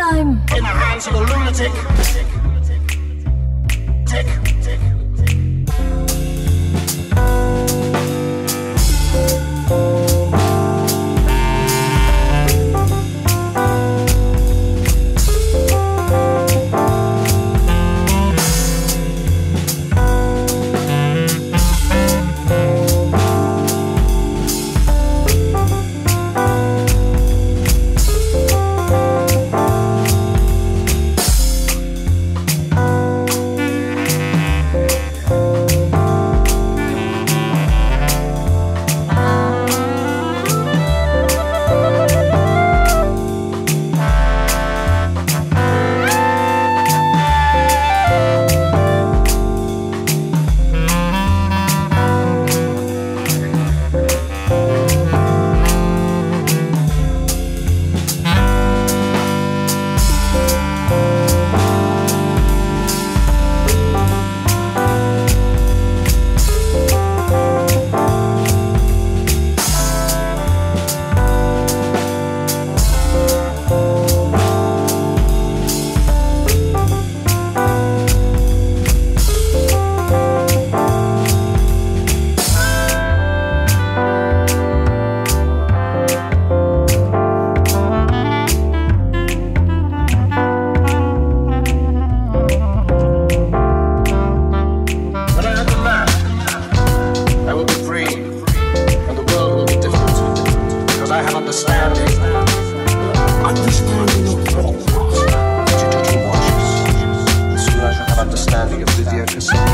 time. In the hands of a lunatic. Because I have understanding. Understanding of what? Digital watches. Soon I shall have understanding of video cassette